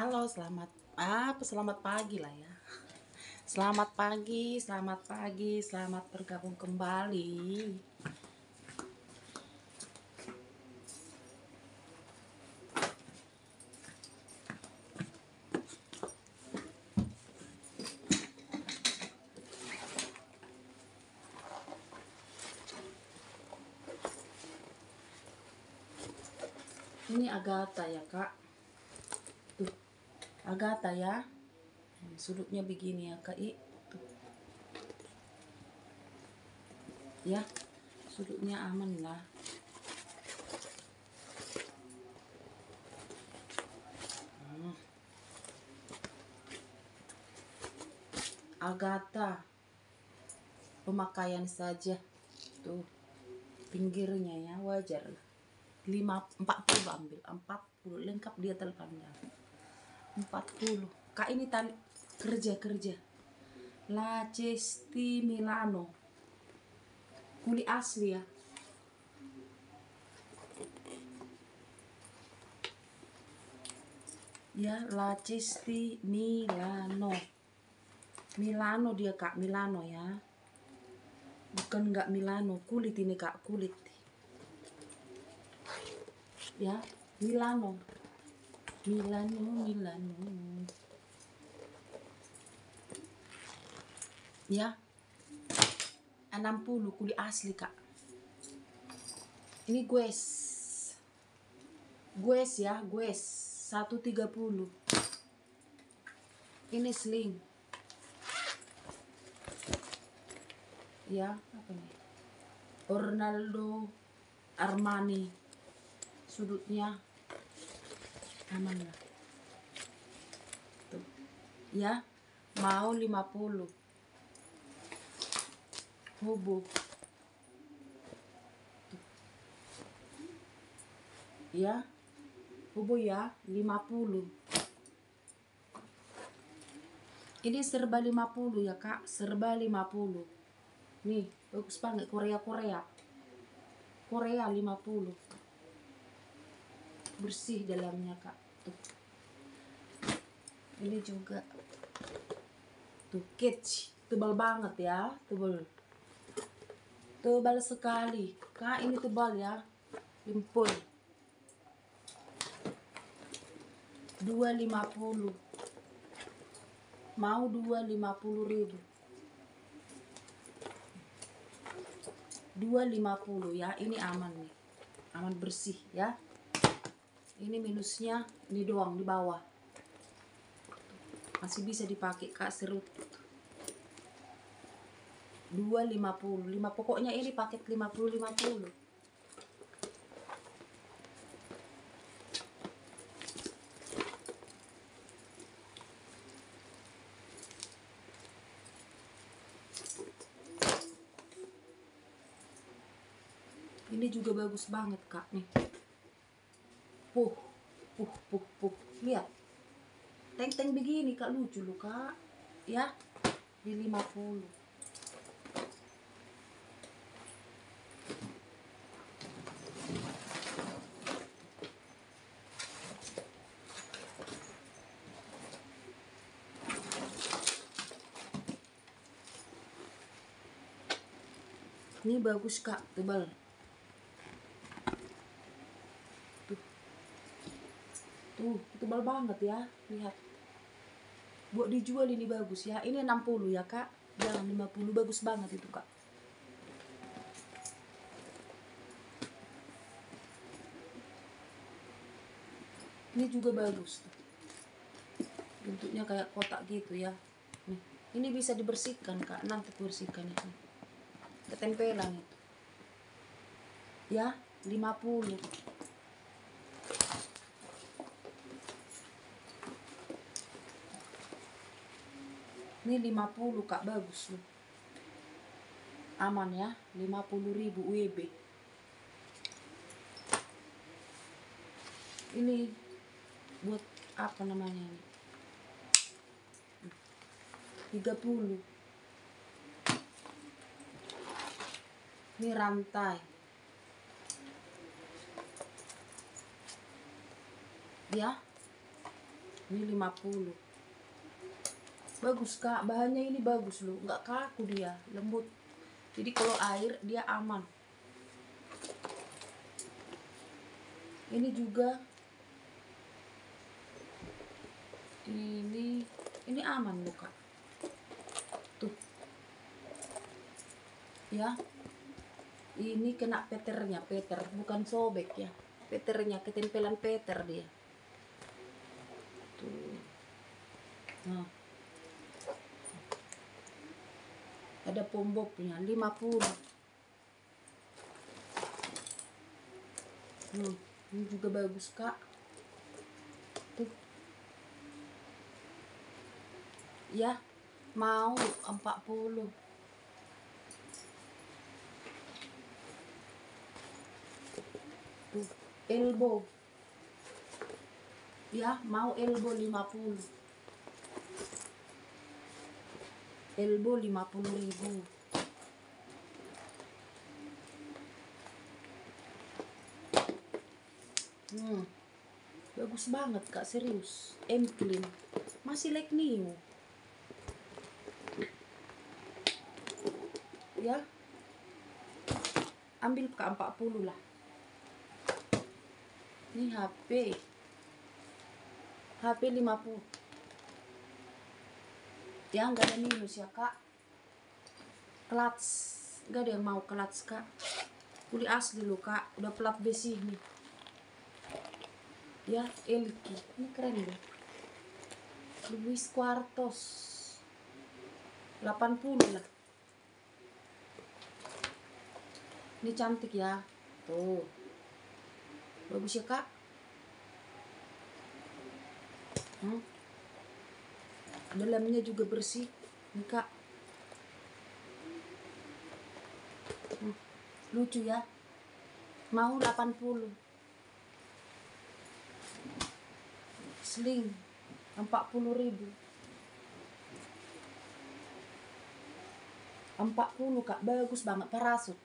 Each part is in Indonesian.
Halo, selamat apa selamat pagi lah ya. Selamat pagi, selamat pagi, selamat bergabung kembali. Ini Agatha ya kak. Tuh, Agatha ya. Sudutnya begini ya kak. I. Ya, sudutnya aman lah. Hmm. Agatha, pemakaian saja. Tuh, pinggirnya ya wajar lah. lima empat puluh ambil empat puluh lengkap dia teleponnya empat puluh. Kak ini tali kerja kerja. La Cesti Milano. Kuli asli ya. Ya La Cesti Milano. Milano dia kak Milano ya. Bukan nggak Milano kulit ini kak kulit. Ya Milano Milano Milano ya. 60 kuli asli kak. Ini gues gues ya gues 130 ini sling. Ya apa nih Ornaldo Armani. Sudutnya aman lah tuh. Ya mau 50 hubub Tuh. ya hubub ya 50 ini serba 50 ya kak. Serba 50 nih bagus banget. Korea Korea Korea 50 bersih dalamnya kak. Tuh. Ini juga. Tuh kitsch. Tebal banget ya tebal. Tebal sekali. Kak ini tebal ya. Limpul 250 mau 250 ribu. 250 ya. Ini aman nih. Aman bersih ya ini minusnya ini doang di bawah. Masih bisa dipakai kak serut 250 5 pokoknya ini paket 50 50 ini juga bagus banget kak nih puh puh puh puh lihat. Teng teng begini kak. Lucu loh kak. Ya di 50 ini bagus kak. Tebal tuh tebal banget ya lihat. Buat dijual ini bagus ya. Ini 60 ya kak. Jangan 50 bagus banget itu kak. Ini juga bagus bentuknya kayak kotak gitu ya. Ini bisa dibersihkan kak. Nanti bersihkan itu ketempelan itu. Ya 50 ini 50 kak. Bagus loh. Aman ya 50 ribu UEB ini buat apa namanya ini? 30 ini rantai. Ya. Ini 50 bagus kak. Bahannya ini bagus loh nggak kaku dia. Lembut. Jadi kalau air dia aman. Ini juga. Ini ini aman loh kak. Tuh. Ya. Ini kena peternya peter bukan sobek ya. Peternya ketempelan peter dia. Tuh. Nah ada pomboknya 50 hmm, ini juga bagus kak. Tuh. Ya mau 40 tuh elbow. Ya mau elbow 50 elbow 50 ribu. Hmm bagus banget kak serius. M clean. Masih like new ya. Ambil ke 40 lah. Ini HP HP 50 ya nggak ada minus ya kak. Clutch nggak ada yang mau clutch kak. Kuli asli lo kak. Udah plat besi nih. Ya Elki ini keren deh Luis Quartos 80 lah. Ini cantik ya. Tuh. Bagus ya kak. Hmm? Dalamnya juga bersih. Nih kak. Hmm, lucu ya. Mau 80 sling 40 ribu. 40 kak. Bagus banget parasut.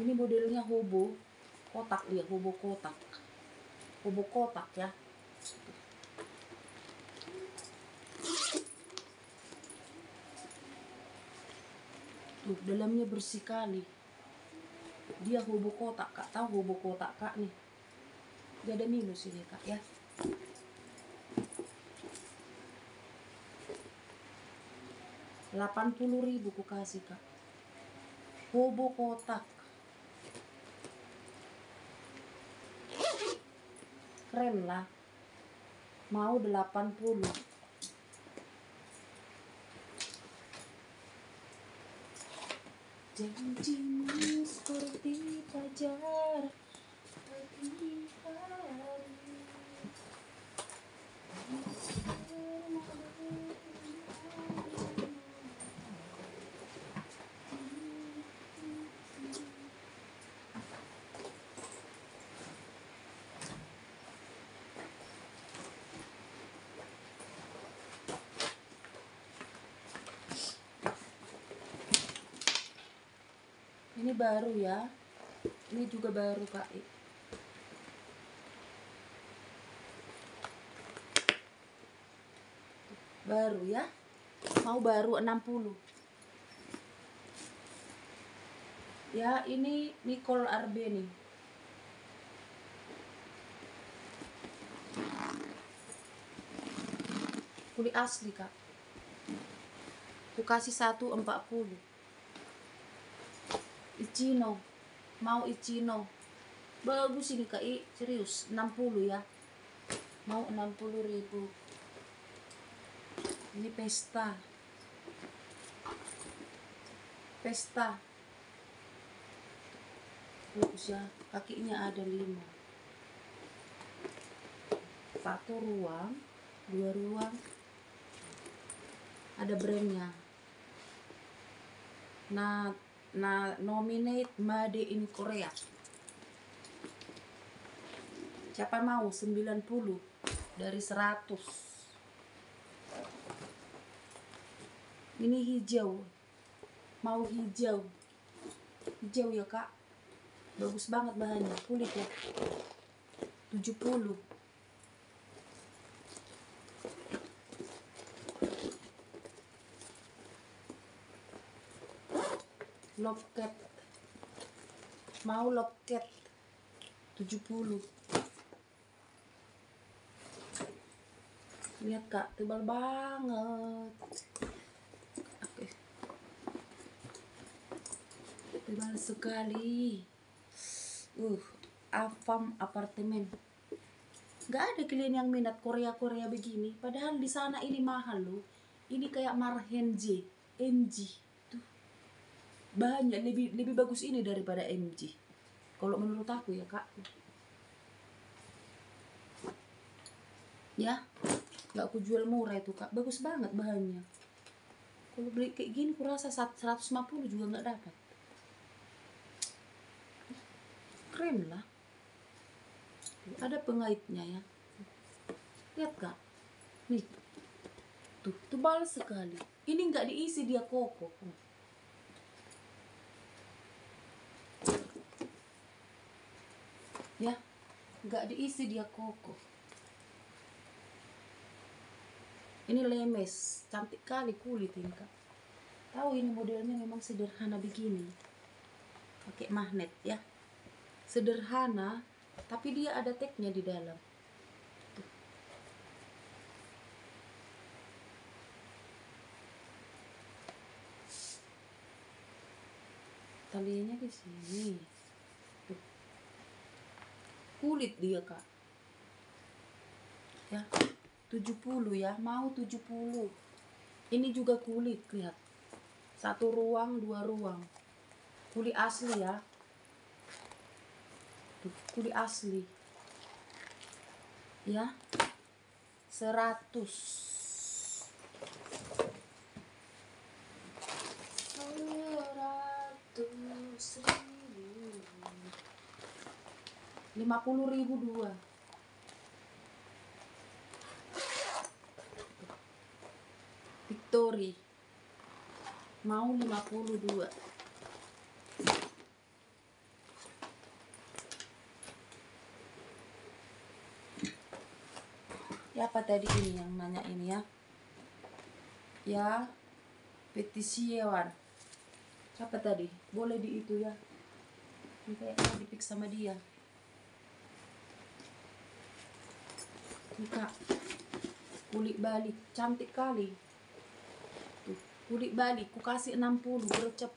Ini modelnya hobo kotak dia hobo kotak. Hobo kotak ya tuh dalamnya bersih kali. Dia hobo kotak kak. Tahu hobo kotak kak nih? Dia ada minus ini kak ya. Delapan puluh ribu ku kasih kak. Hobo kotak. Keren lah mau 80 janjimu seperti fajar pagi hari ini baru ya. Ini juga baru kak. Baru ya? Mau baru 60 ya ini Nicole Arbe nih. Kulit asli kak. Aku kasih satu empat puluh Ichino. Mau Ichino. Bagus ini kak. I, serius 60 ya. Mau 60 ribu. Ini pesta. Pesta. Bagus ya kakinya ada lima. Satu ruang dua ruang. Ada brandnya. Nah nah nominate Made in Korea. Siapa mau? 90 dari 100 ini hijau. Mau hijau. Hijau ya kak? Bagus banget bahannya kulit ya 70 loket. Mau loket 70 lihat kak. Tebal banget. Oke. Tebal sekali. Uh Afam apartemen. Nggak ada kalian yang minat Korea Korea begini. Padahal di sana ini mahal loh. Ini kayak Marhenji. Tuh banyak lebih lebih bagus ini daripada MG kalau menurut aku ya kak. Ya nggak aku jual murah itu kak. Bagus banget bahannya. Kalau beli kayak gini kurasa 150 juga nggak dapat. Keren lah. Ada pengaitnya ya. Lihat kak. Nih. Tuh tebal sekali. Ini nggak diisi dia koko ya. Nggak diisi dia koko ini lemes cantik kali kulit ini kak. Tahu ini modelnya memang sederhana begini. Pakai magnet ya. Sederhana tapi dia ada tagnya di dalam. Tuh. talinya di sini. Kulit dia kak. Ya 70 ya mau 70 ini juga kulit lihat. Satu ruang dua ruang. Kulit asli ya. Kulit asli. Ya 100 50 ribu dua. Victory. Mau 52 ya apa tadi ini yang nanya ini ya? Ya petisi hewan. Siapa tadi? Boleh di itu ya. Ini kayaknya dipik sama dia. Kak kulit balik. Cantik kali. Tuh kulit balik. Ku kasih 60 gercep.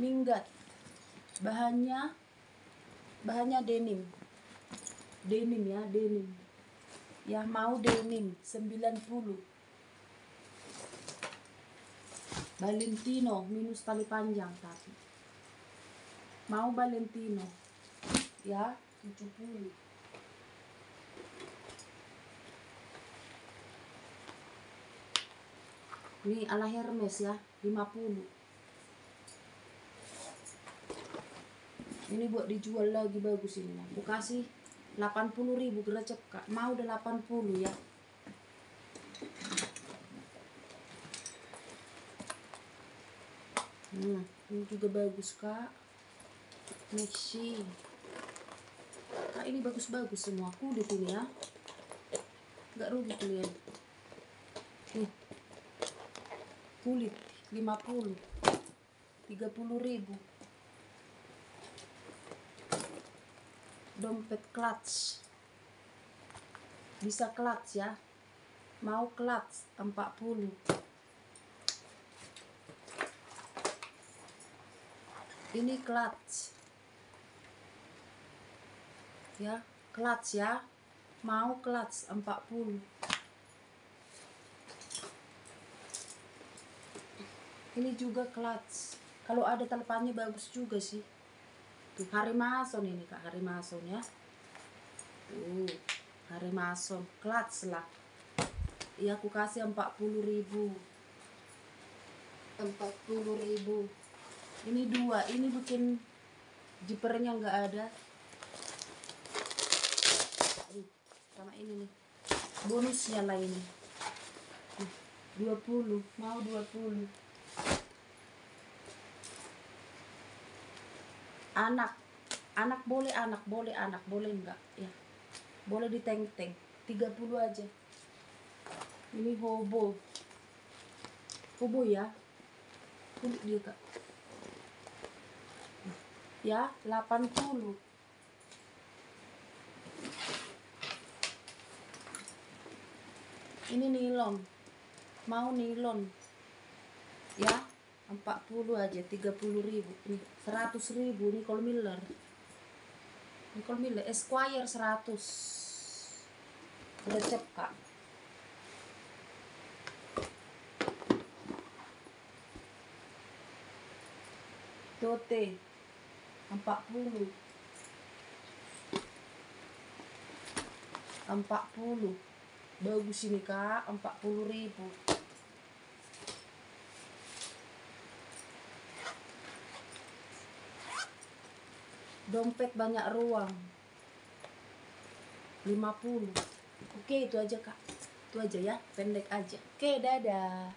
Minggat. Bahannya bahannya denim. Denim ya denim. Ya mau denim 90 Valentino minus tali panjang tapi mau Valentino? Ya 70 Ini ala Hermes ya, 50. Ini buat dijual lagi bagus ini. Aku kasih 80 ribu gercep kak. Mau udah 80 ya. Hmm, ini juga bagus kak. Maxi. Kak ini bagus-bagus semua kulit ini ya. Gak rugi kalian. Nih kulit 50 30 ribu. Dompet clutch. Bisa clutch ya? Mau clutch 40 ini clutch. Ya clutch ya? Mau clutch 40 ini juga clutch. Kalau ada telepannya bagus juga sih. Tuh hari mason ini kak hari mason ya. Tuh hari mason clutch lah. Iya aku kasih 40 ribu. 40 ribu. Ini dua ini bikin jipernya nggak ada. Sama ini nih. Bonusnya lah ini. Nih, 20 mau 20 anak. Anak boleh anak boleh anak boleh enggak? Ya. Boleh diteng-teng. 30 aja. Ini hobo. Hobo ya. Kulit dia kak. Ya 80 ini nilon. Mau nilon. Ya 40 aja 30 ribu. Ini 100 ribu Nicole Miller. Nicole Miller Esquire 100 udah cep kak Tote 40 40 bagus ini kak 40 ribu dompet banyak ruang. 50 oke itu aja kak. Itu aja ya pendek aja. Oke dadah